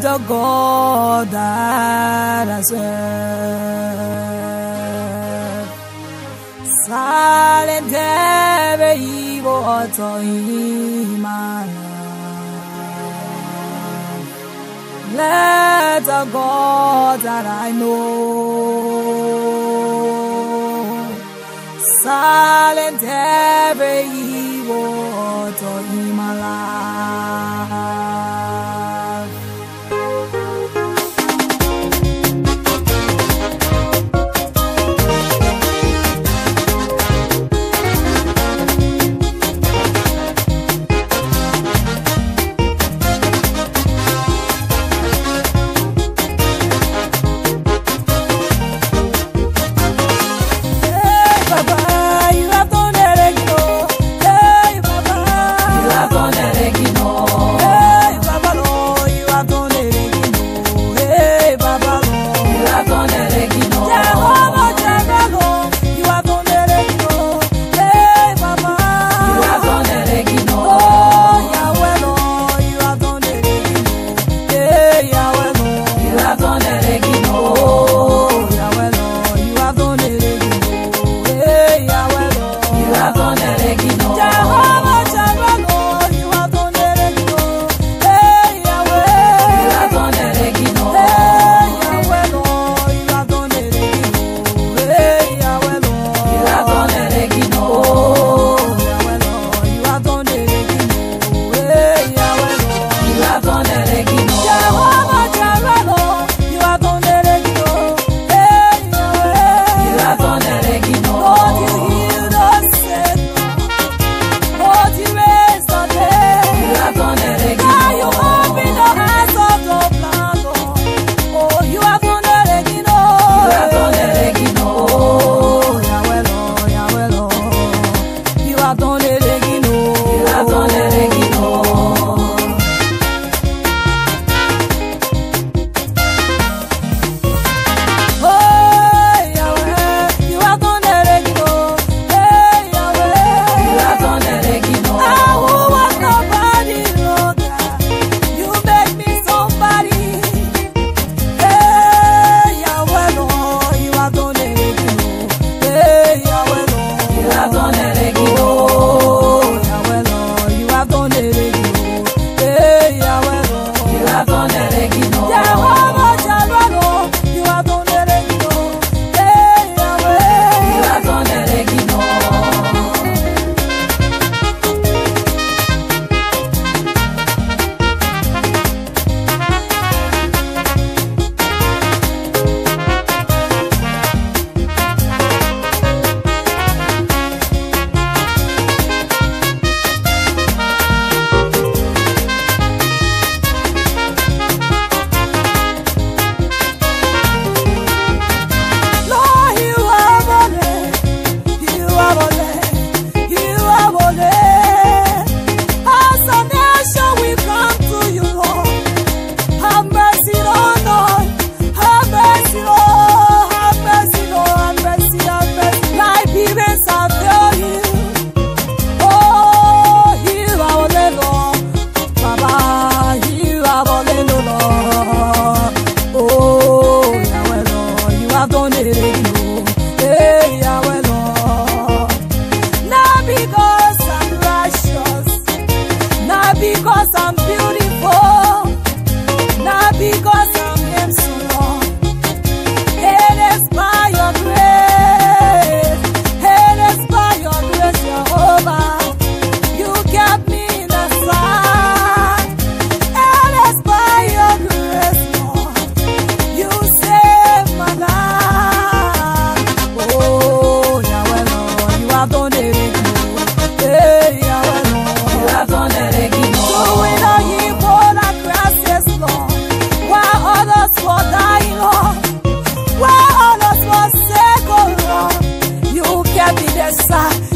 Let the God that I serve silent every evil author in. Let the God that I know silent every evil author in my life. Yes.